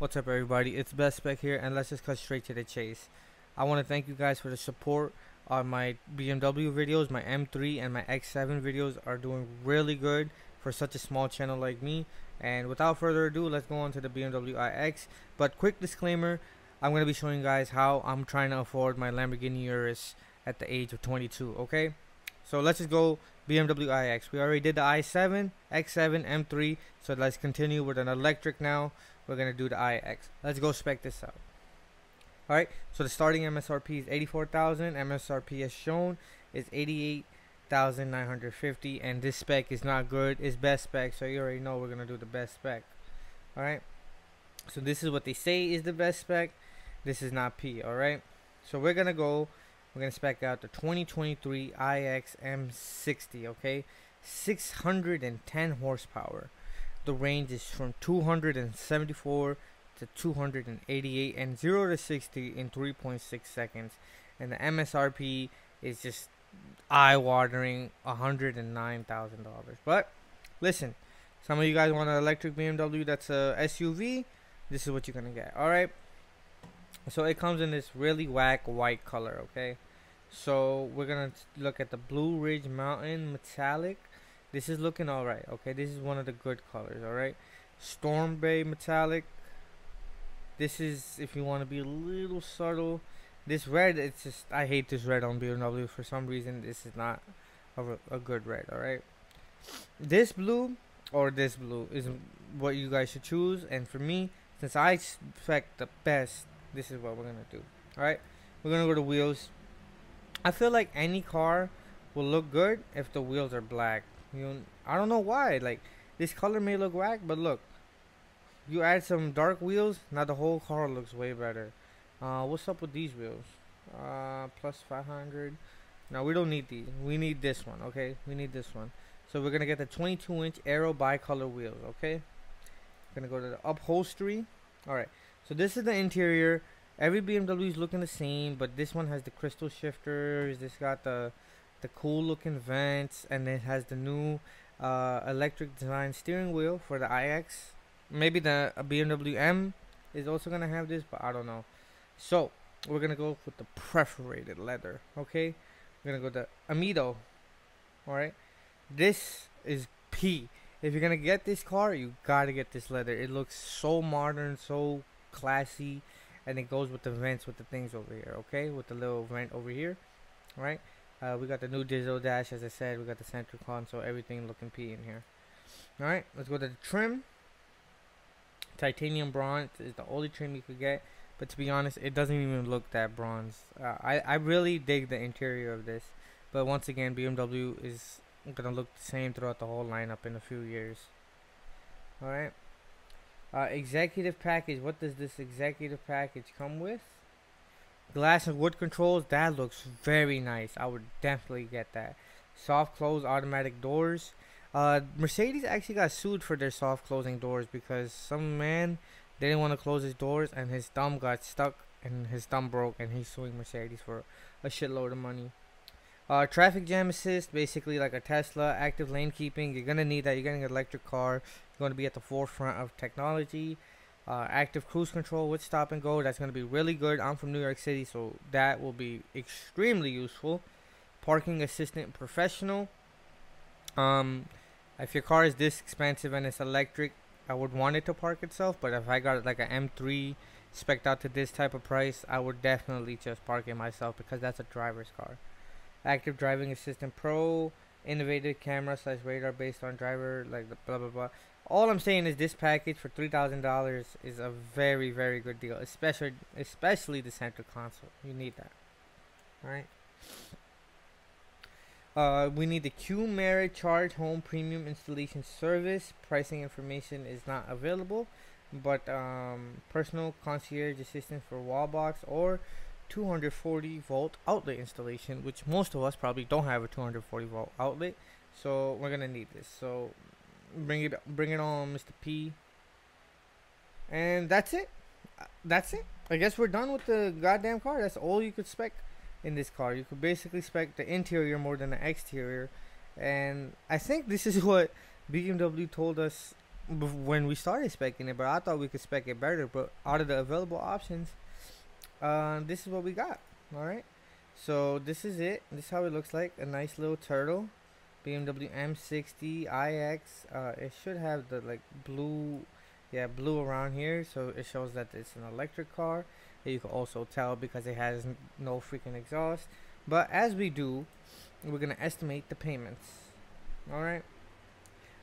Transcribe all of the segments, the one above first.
What's up everybody, it's Best Spec here and let's just cut straight to the chase. I want to thank you guys for the support on my BMW videos, my M3 and my X7 videos are doing really good for such a small channel like me. And without further ado, let's go on to the BMW iX. But quick disclaimer, I'm going to be showing you guys how I'm trying to afford my Lamborghini Urus at the age of 22, okay? So let's just go BMW iX. We already did the i7, X7, M3, so let's continue with an electric now. We're going to do the iX. Let's go spec this out. Alright, so the starting MSRP is 84000 MSRP as shown is 88950 and this spec is not good. It's best spec, so you already know we're going to do the best spec. Alright, so this is what they say is the best spec. This is not P, alright? So we're going to go we're to spec out the 2023 iX M60, okay? 610 horsepower. The range is from 274 to 288 and 0 to 60 in 3.6 seconds. And the MSRP is just eye-watering $109,000. But listen, some of you guys want an electric BMW that's a SUV. This is what you're to get. All right so it comes in this really whack white color okay? So we're gonna look at the blue ridge mountain metallic. This is looking all right okay? This is one of the good colors all right storm bay metallic. This is if you want to be a little subtle this red it's just i hate this red on bmw for some reason this is not a, a good red all right this blue or this blue is what you guys should choose. And for me since i expect the best this is what we're gonna do all right we're gonna go to wheels. I feel like any car will look good if the wheels are black. You i don't know why like this color may look whack but look. You add some dark wheels now the whole car looks way better. Uh what's up with these wheels? Uh plus 500 no we don't need these. We need this one okay? We need this one. So we're gonna get the 22 inch aero bicolor wheels okay? Gonna go to the upholstery. All right so this is the interior. Every BMW is looking the same, but this one has the crystal shifters. This got the the cool looking vents, and it has the new uh, electric design steering wheel for the iX. Maybe the BMW M is also gonna have this, but I don't know. So we're gonna go with the perforated leather. Okay, we're gonna go the Amido. All right, this is P. If you're gonna get this car, you gotta get this leather. It looks so modern, so classy and it goes with the vents with the things over here okay? With the little vent over here right? Uh, we got the new digital dash as I said. We got the center console everything looking P in here. Alright let's go to the trim. Titanium bronze is the only trim you could get but to be honest it doesn't even look that bronze. Uh, I, I really dig the interior of this but once again BMW is gonna look the same throughout the whole lineup in a few years. Alright uh, executive package. What does this executive package come with? Glass and wood controls. That looks very nice. I would definitely get that. Soft close automatic doors. Uh, Mercedes actually got sued for their soft closing doors because some man didn't want to close his doors and his thumb got stuck and his thumb broke and he's suing Mercedes for a shitload of money. Uh, traffic jam assist, basically like a Tesla. Active lane keeping, you're gonna need that. You're getting an electric car. You're gonna be at the forefront of technology. Uh, active cruise control with stop and go. That's gonna be really good. I'm from New York City, so that will be extremely useful. Parking assistant professional. Um, if your car is this expensive and it's electric, I would want it to park itself. But if I got like an M3 spec out to this type of price, I would definitely just park it myself because that's a driver's car. Active Driving Assistant Pro, innovative camera slash radar based on driver, like the blah blah blah. All I'm saying is this package for three thousand dollars is a very very good deal, especially especially the center console. You need that. All right. Uh, we need the Qmerit Charge Home Premium Installation Service. Pricing information is not available, but um, personal concierge assistance for Wallbox or 240 volt outlet installation which most of us probably don't have a 240 volt outlet. So we're gonna need this. So bring it bring it on Mr. P. And that's it. Uh, that's it. I guess we're done with the goddamn car. That's all you could spec in this car. You could basically spec the interior more than the exterior. And I think this is what BMW told us when we started specing it, but I thought we could spec it better. But out of the available options, uh, this is what we got. All right. So this is it. This is how it looks like. A nice little turtle. BMW M60 iX. Uh, it should have the like blue, yeah, blue around here. So it shows that it's an electric car. You can also tell because it has no freaking exhaust. But as we do, we're gonna estimate the payments. All right.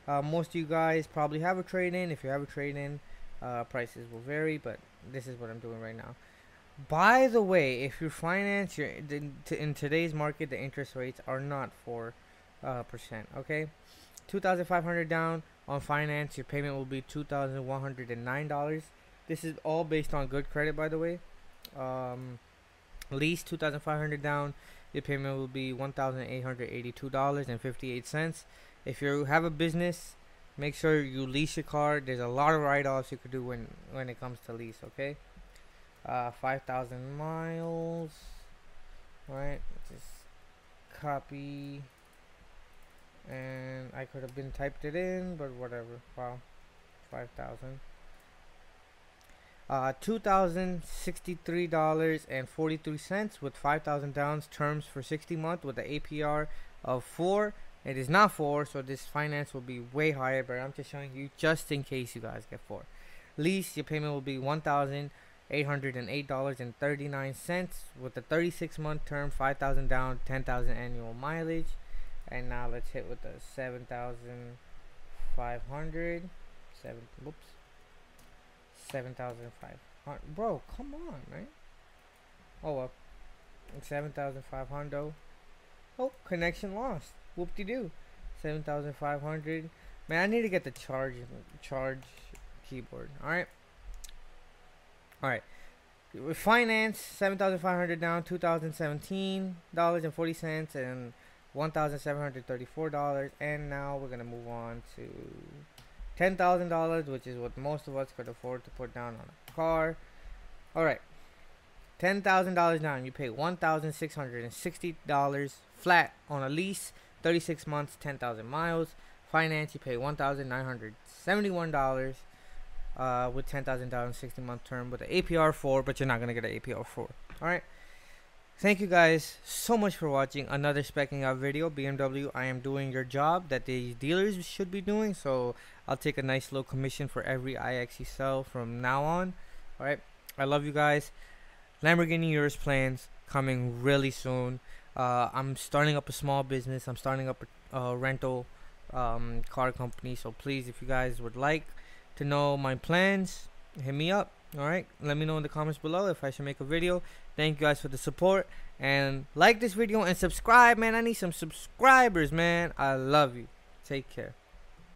Uh, most of you guys probably have a trade-in. If you have a trade-in, uh, prices will vary, but this is what I'm doing right now. By the way, if you finance your in today's market, the interest rates are not four uh, percent. Okay, two thousand five hundred down on finance. Your payment will be two thousand one hundred and nine dollars. This is all based on good credit, by the way. Um, lease two thousand five hundred down. Your payment will be one thousand eight hundred eighty-two dollars and fifty-eight cents. If you have a business, make sure you lease your car. There's a lot of write-offs you could do when when it comes to lease. Okay uh, 5,000 miles. Right, just copy. And I could have been typed it in, but whatever. Wow, 5,000. Uh, $2,063.43 with 5,000 downs terms for 60 month with the APR of 4. It is not 4, so this finance will be way higher, but I'm just showing you just in case you guys get 4. Lease, your payment will be 1,000 $808.39 with a 36 month term, 5000 down, 10,000 annual mileage. And now let's hit with the 7,500. 7 whoops. 7,500. Bro, come on, man. Oh well. 7,500. Oh, connection lost. Whoop de doo. 7,500. Man, I need to get the charge charge keyboard. All right. All right. Finance, seven thousand five hundred down, two thousand seventeen dollars and forty cents, and one thousand seven hundred thirty-four dollars. And now we're gonna move on to ten thousand dollars, which is what most of us could afford to put down on a car. All right, ten thousand dollars down. You pay one thousand six hundred and sixty dollars flat on a lease, thirty-six months, ten thousand miles. Finance, you pay one thousand nine hundred seventy-one dollars uh, with $10,000 60 month term with the APR 4, but you're not going to get an APR 4. Alright. Thank you guys so much for watching another specking out video. BMW, I am doing your job that the dealers should be doing. So I'll take a nice little commission for every iX you sell from now on. Alright. I love you guys. Lamborghini Urus plans coming really soon. Uh, I'm starting up a small business. I'm starting up a, a rental um, car company. So please, if you guys would like, to know my plans, hit me up. Alright, let me know in the comments below if I should make a video. Thank you guys for the support. And like this video and subscribe, man. I need some subscribers, man. I love you. Take care.